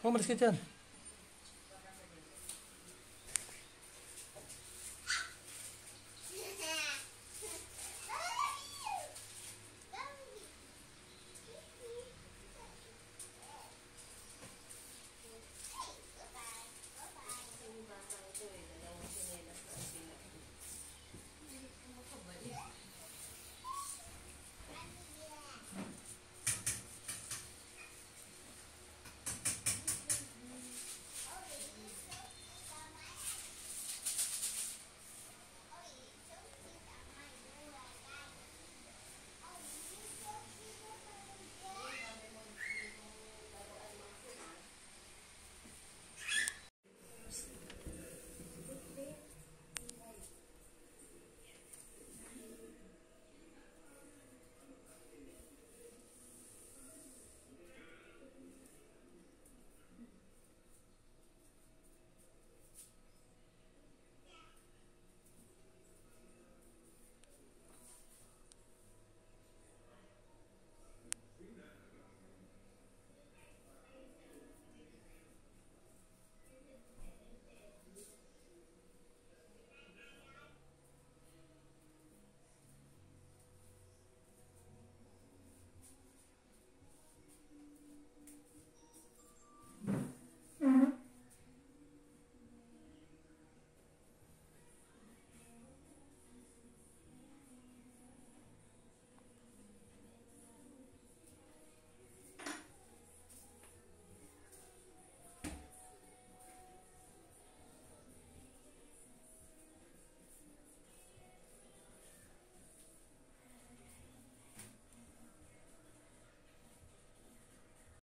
Oh, malis ka dyan.